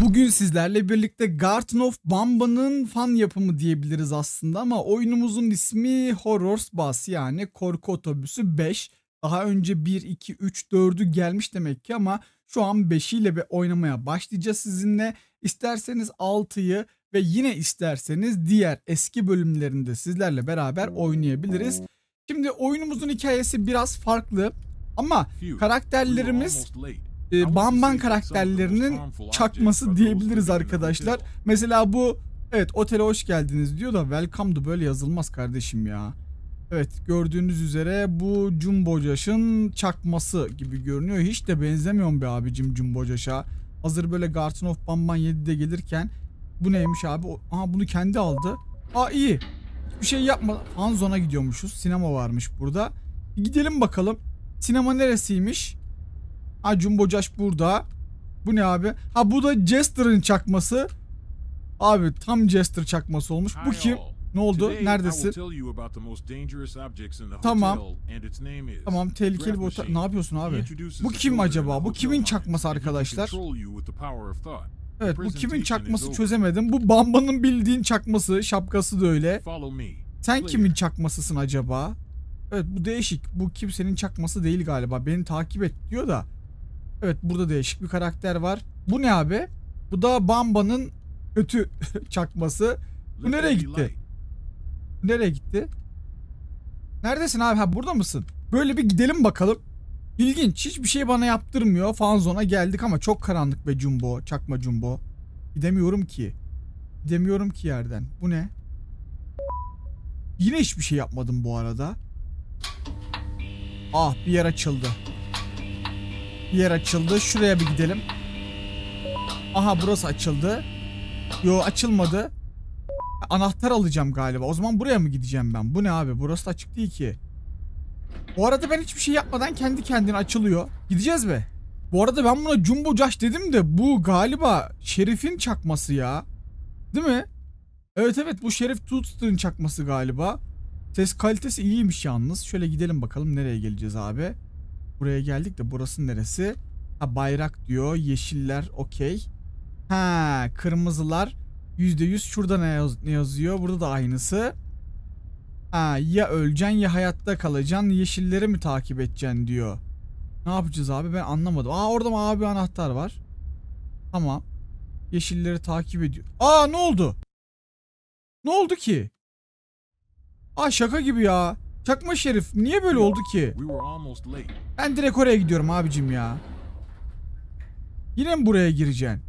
Bugün sizlerle birlikte Garden of Bamba'nın fan yapımı diyebiliriz aslında ama oyunumuzun ismi Horrors Bus yani Korku Otobüsü 5. Daha önce 1, 2, 3, 4'ü gelmiş demek ki ama şu an 5 ile bir oynamaya başlayacağız sizinle. İsterseniz 6'yı ve yine isterseniz diğer eski bölümlerinde sizlerle beraber oynayabiliriz. Şimdi oyunumuzun hikayesi biraz farklı ama karakterlerimiz e, Bamban karakterlerinin çakması diyebiliriz arkadaşlar. Mesela bu evet otele hoş geldiniz diyor da welcome'du böyle yazılmaz kardeşim ya. Evet gördüğünüz üzere bu Jumbo Josh'ın çakması gibi görünüyor. Hiç de benzemiyorum be abicim Jumbo Josh'a. Hazır böyle Garden of Bamban 7'de gelirken bu neymiş abi? Aha bunu kendi aldı. Aa iyi. Hiçbir şey yapma. Fanzone'a gidiyormuşuz. Sinema varmış burada. Gidelim bakalım. Sinema neresiymiş? Ha Jumbo Josh burada. Bu ne abi? Ha bu da Jester'ın çakması. Abi tam Jester çakması olmuş. Bu kim? Ne oldu? Neredesin? Tamam. Tamam tehlikeli bir otel. Ne yapıyorsun abi? Bu kim acaba? Bu kimin çakması arkadaşlar? Evet bu kimin çakması çözemedim. Bu Bamba'nın bildiğin çakması. Şapkası da öyle. Sen kimin çakmasısın acaba? Evet bu değişik. Bu kimsenin çakması değil galiba. Beni takip et diyor da. Evet burada değişik bir karakter var. Bu ne abi? Bu da Bamba'nın kötü çakması. Bu nereye gitti? Nereye gitti? Neredesin abi? Ha burada mısın? Böyle bir gidelim bakalım. İlginç. Hiçbir şey bana yaptırmıyor. Fanzona geldik ama çok karanlık be Jumbo. Çakma Jumbo. Gidemiyorum ki. Gidemiyorum ki yerden. Bu ne? Yine hiçbir şey yapmadım bu arada. Ah bir yer açıldı. Yer açıldı. Şuraya bir gidelim. Aha burası açıldı. Yo açılmadı. Anahtar alacağım galiba. O zaman buraya mı gideceğim ben? Bu ne abi? Burası da açık değil ki. Bu arada ben hiçbir şey yapmadan kendi kendine açılıyor. Gideceğiz mi? Bu arada ben buna Jumbo Josh dedim de bu galiba Şerif'in çakması ya. Değil mi? Evet evet bu Şerif Tutster'ın çakması galiba. Ses kalitesi iyiymiş yalnız. Şöyle gidelim bakalım nereye geleceğiz abi. Buraya geldik de burası neresi? Ha bayrak diyor. Yeşiller okey. Ha kırmızılar %100 şurada ne, yaz- ne yazıyor? Burada da aynısı. Ha ya öleceksin ya hayatta kalacaksın. Yeşilleri mi takip edeceksin diyor. Ne yapacağız abi ben anlamadım. Aa orada mavi anahtar var. Tamam. Yeşilleri takip ediyor. Aa ne oldu? Ne oldu ki? Aa şaka gibi ya. Çakma şerif. Niye böyle oldu ki? Ben direkt oraya gidiyorum abicim ya. Yine mi buraya gireceksin?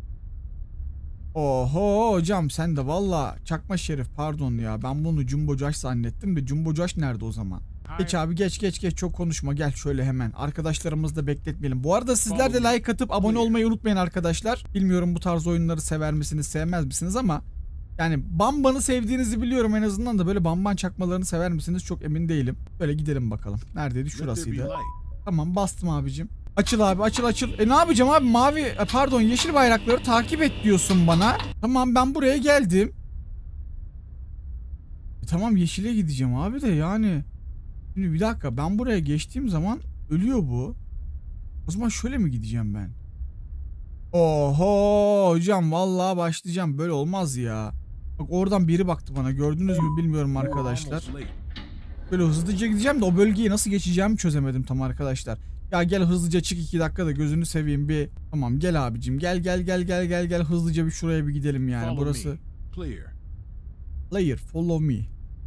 Oho hocam sen de valla çakma şerif pardon ya ben bunu Jumbo Josh zannettim de Jumbo Josh nerede o zaman? Geç abi geç geç geç çok konuşma gel şöyle hemen arkadaşlarımızı da bekletmeyelim. Bu arada sizler de like atıp abone olmayı unutmayın arkadaşlar. Bilmiyorum bu tarz oyunları sever misiniz sevmez misiniz ama yani Bamba'nı sevdiğinizi biliyorum en azından da böyle Bamban çakmalarını sever misiniz çok emin değilim. Böyle gidelim bakalım. Neredeydi şurasıydı. Tamam bastım abicim. Açıl abi açıl açıl. E ne yapacağım abi mavi e, pardon yeşil bayrakları takip et diyorsun bana. Tamam ben buraya geldim. E, tamam yeşile gideceğim abi de yani. Şimdi bir dakika ben buraya geçtiğim zaman ölüyor bu. O zaman şöyle mi gideceğim ben? Oho hocam vallahi başlayacağım böyle olmaz ya. Bak oradan biri baktı bana gördünüz mü bilmiyorum arkadaşlar. Böyle hızlıca gideceğim de o bölgeyi nasıl geçeceğimi çözemedim tam arkadaşlar. Ya gel hızlıca çık 2 dakikada gözünü seveyim bir. Tamam gel abicim gel gel gel gel gel gel hızlıca bir şuraya bir gidelim yani burası. Player follow me.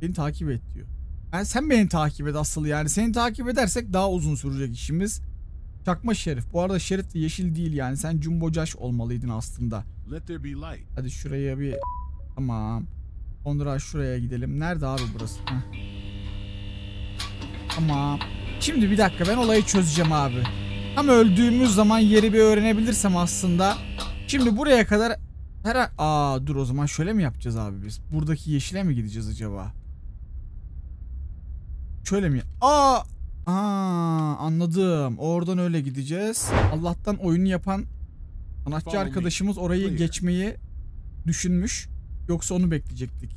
Beni takip et diyor. Ben sen beni takip et asıl yani. Seni takip edersek daha uzun sürecek işimiz. Çakma şerif. Bu arada şerif de yeşil değil yani. Sen Jumbo Josh olmalıydın aslında. Hadi şuraya bir... Tamam. Sonra şuraya gidelim. Nerede abi burası? Heh. Tamam. Şimdi bir dakika ben olayı çözeceğim abi. Tam öldüğümüz zaman yeri bir öğrenebilirsem aslında. Şimdi buraya kadar her Aa dur o zaman şöyle mi yapacağız abi biz? Buradaki yeşile mi gideceğiz acaba? Şöyle mi? Aa! Aa anladım. Oradan öyle gideceğiz. Allah'tan oyunu yapan sanatçı arkadaşımız orayı geçmeyi düşünmüş. Yoksa onu bekleyecektik.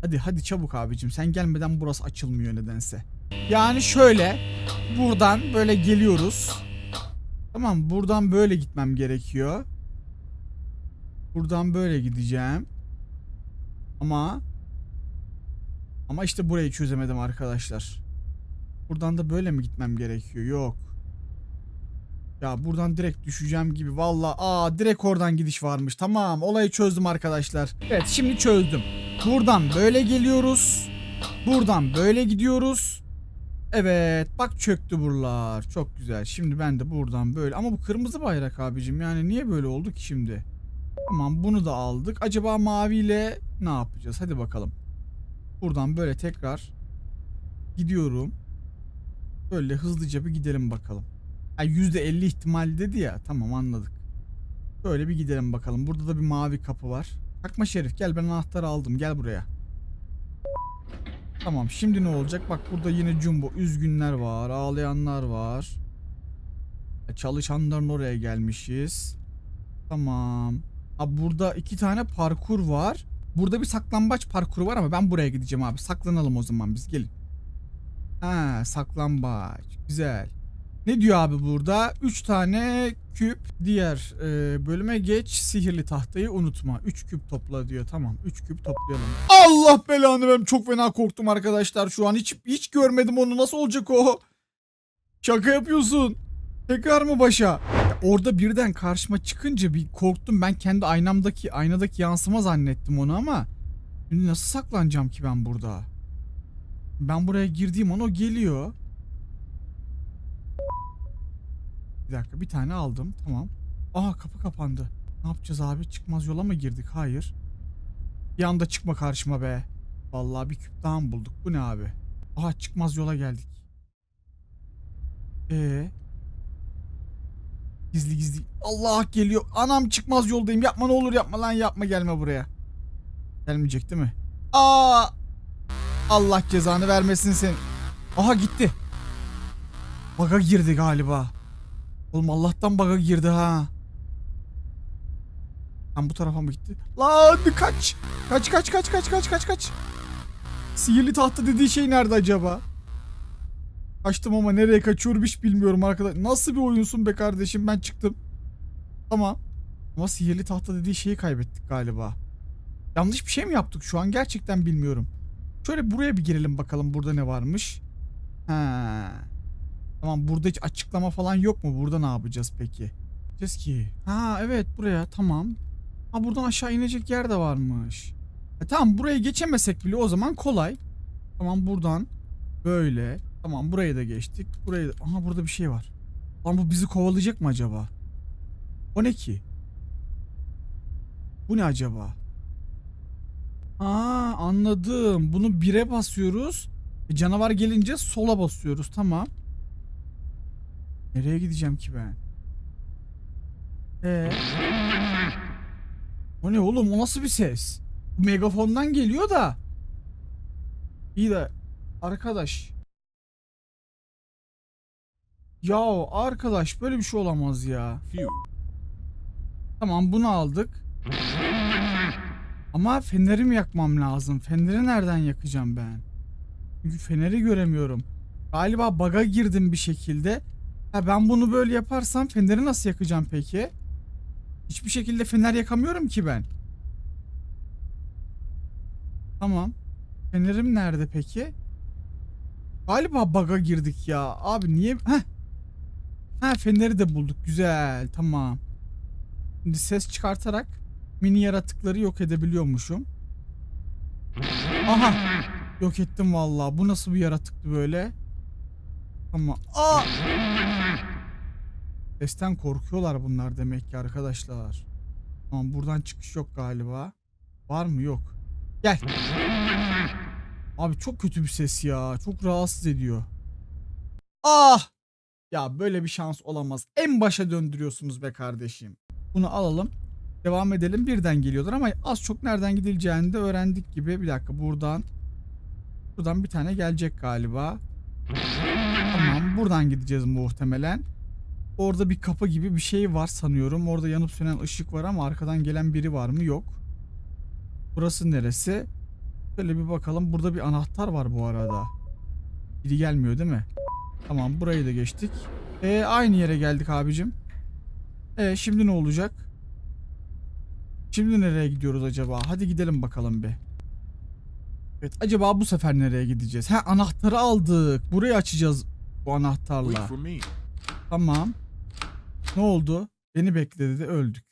Hadi hadi çabuk abicim. Sen gelmeden burası açılmıyor nedense. Yani şöyle buradan böyle geliyoruz. Tamam buradan böyle gitmem gerekiyor. Buradan böyle gideceğim. Ama ama işte burayı çözemedim arkadaşlar. Buradan da böyle mi gitmem gerekiyor? Yok. Ya buradan direkt düşeceğim gibi. Valla aa direkt oradan gidiş varmış. Tamam olayı çözdüm arkadaşlar. Evet şimdi çözdüm. Buradan böyle geliyoruz. Buradan böyle gidiyoruz. Evet bak çöktü buralar. Çok güzel. Şimdi ben de buradan böyle. Ama bu kırmızı bayrak abicim. Yani niye böyle oldu ki şimdi? Tamam bunu da aldık. Acaba maviyle ne yapacağız? Hadi bakalım. Buradan böyle tekrar gidiyorum. Böyle hızlıca bir gidelim bakalım. Yani %50 ihtimal dedi ya. Tamam anladık. Böyle bir gidelim bakalım. Burada da bir mavi kapı var. Takma Şerif gel ben anahtarı aldım. Gel buraya. Tamam şimdi ne olacak? Bak burada yine Jumbo. Üzgünler var. Ağlayanlar var. E, Çalışanların oraya gelmişiz. Tamam. Abi burada iki tane parkur var. Burada bir saklambaç parkuru var ama ben buraya gideceğim abi. Saklanalım o zaman biz gelin. Ha saklambaç. Güzel. Ne diyor abi burada? 3 tane küp diğer e, bölüme geç sihirli tahtayı unutma. 3 küp topla diyor. Tamam 3 küp toplayalım. Allah belanı versin. Çok fena korktum arkadaşlar şu an. Hiç hiç görmedim onu. Nasıl olacak o? Şaka yapıyorsun. Tekrar mı başa? Orada birden karşıma çıkınca bir korktum. Ben kendi aynamdaki aynadaki yansıma zannettim onu ama şimdi nasıl saklanacağım ki ben burada? Ben buraya girdiğim an o geliyor. Bir dakika bir tane aldım. Tamam. Aha kapı kapandı. Ne yapacağız abi? Çıkmaz yola mı girdik? Hayır. Bir anda çıkma karşıma be. Vallahi bir küp daha mı bulduk? Bu ne abi? Aha çıkmaz yola geldik. Ee. Gizli gizli. Allah geliyor. Anam çıkmaz yoldayım. Yapma ne olur yapma lan yapma gelme buraya. Gelmeyecek değil mi? Aa! Allah cezanı vermesin sen. Aha gitti. Baga girdi galiba. Oğlum Allah'tan baga girdi ha. Tam bu tarafa mı gitti? Lan kaç. Kaç kaç kaç kaç kaç kaç kaç. Sihirli tahta dediği şey nerede acaba? Kaçtım ama nereye kaçıyorum hiç bilmiyorum arkadaş. Nasıl bir oyunsun be kardeşim ben çıktım. Tamam. Ama sihirli tahta dediği şeyi kaybettik galiba. Yanlış bir şey mi yaptık şu an gerçekten bilmiyorum. Şöyle buraya bir girelim bakalım burada ne varmış. Ha. Tamam burada hiç açıklama falan yok mu? Burada ne yapacağız peki? Diyeceğiz ki. Ha evet buraya tamam. Ha buradan aşağı inecek yer de varmış. E, tamam buraya geçemesek bile o zaman kolay. Tamam buradan böyle. Tamam burayı da geçtik. Burayı da... Aha burada bir şey var. Lan bu bizi kovalayacak mı acaba? O ne ki? Bu ne acaba? Aa anladım. Bunu bire basıyoruz. E, canavar gelince sola basıyoruz. Tamam. Nereye gideceğim ki ben? Ee? O ne oğlum? O nasıl bir ses? Bu megafondan geliyor da. İyi de arkadaş. Ya arkadaş böyle bir şey olamaz ya. Tamam bunu aldık. Ama fenerimi yakmam lazım. Feneri nereden yakacağım ben? Çünkü feneri göremiyorum. Galiba baga girdim bir şekilde. Ha ben bunu böyle yaparsam feneri nasıl yakacağım peki? Hiçbir şekilde fener yakamıyorum ki ben. Tamam. Fenerim nerede peki? Galiba baga girdik ya. Abi niye? Heh. Ha feneri de bulduk. Güzel. Tamam. Şimdi ses çıkartarak mini yaratıkları yok edebiliyormuşum. Aha. Yok ettim vallahi. Bu nasıl bir yaratıktı böyle? Ama aa! Sesten korkuyorlar bunlar demek ki arkadaşlar. Tamam buradan çıkış yok galiba. Var mı? Yok. Gel. Abi çok kötü bir ses ya. Çok rahatsız ediyor. Ah! Ya böyle bir şans olamaz. En başa döndürüyorsunuz be kardeşim. Bunu alalım. Devam edelim. Birden geliyorlar ama az çok nereden gidileceğini de öğrendik gibi. Bir dakika buradan. Buradan bir tane gelecek galiba. Tamam buradan gideceğiz muhtemelen. Orada bir kapı gibi bir şey var sanıyorum. Orada yanıp sönen ışık var ama arkadan gelen biri var mı? Yok. Burası neresi? Şöyle bir bakalım. Burada bir anahtar var bu arada. Biri gelmiyor değil mi? Tamam burayı da geçtik. E, aynı yere geldik abicim. E, şimdi ne olacak? Şimdi nereye gidiyoruz acaba? Hadi gidelim bakalım bir. Evet acaba bu sefer nereye gideceğiz? Ha anahtarı aldık. Burayı açacağız bu anahtarla. Tamam. Ne oldu? Beni bekle dedi öldük.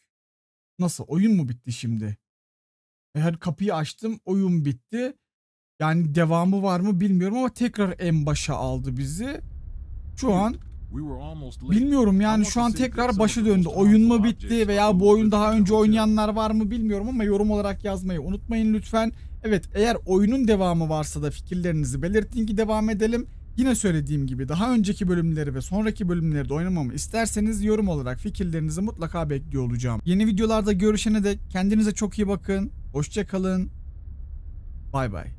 Nasıl? Oyun mu bitti şimdi? Eğer kapıyı açtım oyun bitti. Yani devamı var mı bilmiyorum ama tekrar en başa aldı bizi. Şu an bilmiyorum yani şu an tekrar başı döndü. Oyun mu bitti veya bu oyun daha önce oynayanlar var mı bilmiyorum ama yorum olarak yazmayı unutmayın lütfen. Evet eğer oyunun devamı varsa da fikirlerinizi belirtin ki devam edelim. Yine söylediğim gibi daha önceki bölümleri ve sonraki bölümleri de oynamamı isterseniz yorum olarak fikirlerinizi mutlaka bekliyor olacağım. Yeni videolarda görüşene dek kendinize çok iyi bakın. Hoşça kalın. Bay bay.